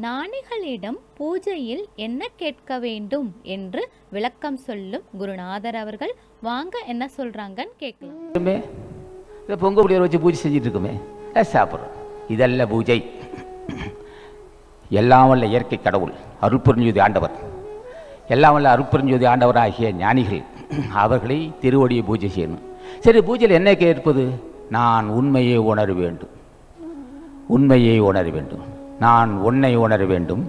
ஞானிகளிடம் பூஜையில் என்ன கேட்க வேண்டும் என்று விளக்கம் சொல்லும் குருநாதர் அவர்கள். வாங்க என்ன சொல்றாங்கன்னு கேட்கலாம். இந்த பொங்க புளியோர் வச்சு பூஜை செஞ்சுட்டு இருக்குமே சாப்பிட்றோம். இதல்ல பூஜை. எல்லாம் வல்ல இயற்கை கடவுள் அருட்பெருஞ்சோதி ஆண்டவர். எல்லாம் வல்ல அருட்பெருஞ்சோதி ஆண்டவர் ஆகிய ஞானிகள் அவர்களை திருவடியை பூஜை செய்யணும். சரி பூஜையில் என்ன கேட்பது? நான் உண்மையை உணர வேண்டும். உண்மையை உணர வேண்டும். நான் உன்னை உணர வேண்டும்.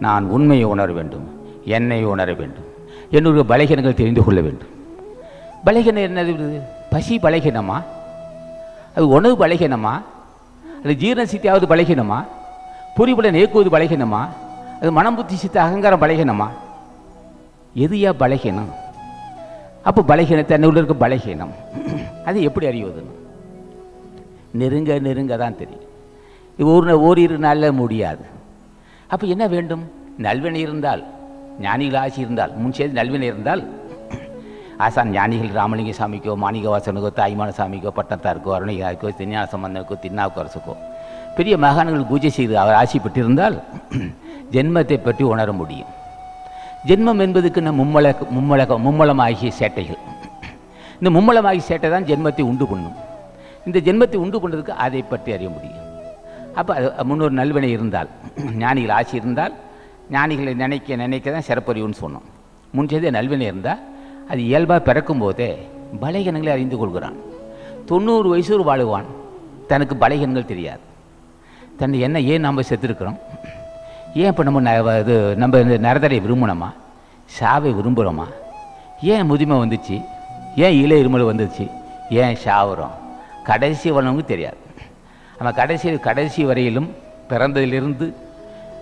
நான் உண்மையை உணர வேண்டும். என்னை உணர வேண்டும். என்னுடைய பலகீனங்கள் தெரிந்து கொள்ள வேண்டும். பலகீனம் என்னது? பசி பலகீனமா? அது உணவு பலகீனமா? அது ஜீரண சித்தியாவது பலகீனமா? புரிபுடன் இயக்குவது பலகீனமா? அது மனம் புத்தி சித்த அகங்காரம் பலகீனமா? எதுயா பலகீனம்? அப்போ பலகீனத்தை என்னுள்ள இருக்க பலகீனம். அது எப்படி அறிவதுன்னு நெருங்க நெருங்க தான் தெரியும். ஒரு ஓரிரு நாளில் முடியாது. அப்போ என்ன வேண்டும்? நல்வினை இருந்தால் ஞானிகள் ஆசி இருந்தால் முன் செய்து நல்வினை இருந்தால் ஆசான் ஞானிகள் ராமலிங்க சாமிக்கோ மாணிகவாசனுக்கோ தாய்மான சாமிக்கோ பட்டத்தாருக்கோ அருணிகாருக்கோ திருஞான சம்பந்தனுக்கோ திருநாவுக்கரசுக்கோ பெரிய மகான்கள் பூஜை செய்து அவர் ஆசி பெற்றிருந்தால் ஜென்மத்தை பற்றி உணர முடியும். ஜென்மம் என்பதுக்கு நம் மும்மல மும்மலக மும்மலமாகிய சேட்டைகள். இந்த மும்மலமாகிய சேட்டை தான் ஜென்மத்தை உண்டு பண்ணும். இந்த ஜென்மத்தை உண்டு பண்ணுறதுக்கு அதை பற்றி அறிய முடியும். அப்போ அது முன்னொரு நல்வினை இருந்தால் ஞானிகள் ஆசி இருந்தால் ஞானிகளை நினைக்க நினைக்க தான் சிறப்பறிவுன்னு சொன்னோம். முன் நல்வினை இருந்தால் அது இயல்பாக பிறக்கும் போதே பலகீனங்களை அறிந்து கொள்கிறான். தொண்ணூறு வயசு வாழுவான் தனக்கு பலகீனங்கள் தெரியாது. தன்னை என்ன ஏன் நம்ம செத்துருக்கிறோம்? ஏன் இப்போ நம்ம ந- இது நம்ம இந்த நரதரை விரும்பணுமா சாவை விரும்புகிறோமா ஏன் முதுமை வந்துச்சு? ஏன் இலை இருமல் வந்துச்சு? ஏன் சாவுறோம் கடைசி வரவங்க தெரியாது. நம்ம கடைசி கடைசி வரையிலும் பிறந்ததிலிருந்து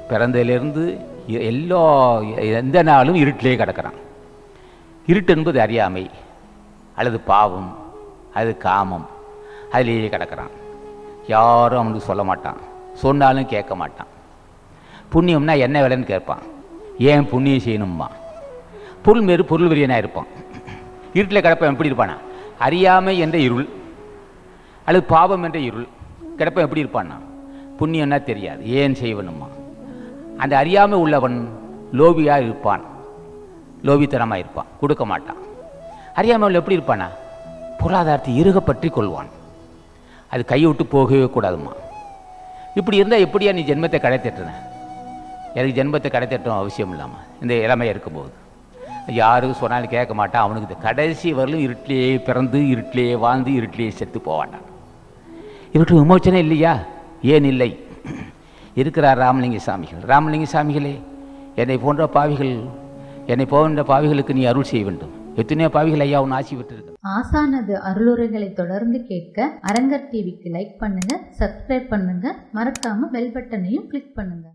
பிறந்ததிலிருந்து எல்லா எந்த நாளும் இருட்டிலே கிடக்கிறான். இருட்டு என்பது அறியாமை அல்லது பாவம் அது காமம் அதிலேயே கிடக்கிறான். யாரும் அவனுக்கு சொல்ல மாட்டான். சொன்னாலும் கேட்க மாட்டான். புண்ணியம்னா என்ன விலைன்னு கேட்பான். ஏன் புண்ணியம் செய்யணும்மா? பொருள் மேறு பொருள் வெறியனாக இருப்பான். இருட்டில் கிடப்பான் எப்படி இருப்பானா? அறியாமை என்ற இருள் அல்லது பாவம் என்ற இருள் கிடப்பன் எப்படி இருப்பான்னா? புண்ணியம்னா தெரியாது. ஏன் செய்வனுமா? அந்த அறியாமை உள்ளவன் லோபியாக இருப்பான். லோபித்தனமாக இருப்பான். கொடுக்க மாட்டான். அறியாமல் எப்படி இருப்பானா? பொருளாதாரத்தை இறுக பற்றி கொள்வான். அது கையை விட்டு போகவே கூடாதுமா? இப்படி இருந்தால் எப்படியா நீ ஜென்மத்தை கடை தட்டுன எனக்கு ஜென்மத்தை கடை அவசியம் இல்லாமல் இந்த இளமை இருக்கும்போது. யாரும் சொன்னாலும் கேட்க மாட்டான். அவனுக்கு கடைசி வரலும் இருட்டிலேயே பிறந்து இருட்டிலேயே வாழ்ந்து இருட்டிலேயே செத்து போவான்டான் இவருக்கு விமோச்சனம் இல்லையா? ஏன் இல்லை? இருக்கிறார் ராமலிங்க சாமிகள். ராமலிங்க சாமிகளே என்னை போன்ற பாவிகள் என்னை போன்ற பாவிகளுக்கு நீ அருள் செய்ய வேண்டும். எத்தனையோ பாவிகள் ஐயா உன் ஆசி விட்டு ஆசானது அருளுரைகளை தொடர்ந்து கேட்க அரங்கர் டிவிக்கு லைக் பண்ணுங்க சப்ஸ்கிரைப் பண்ணுங்க. மறக்காம பெல் பட்டனையும் கிளிக் பண்ணுங்க.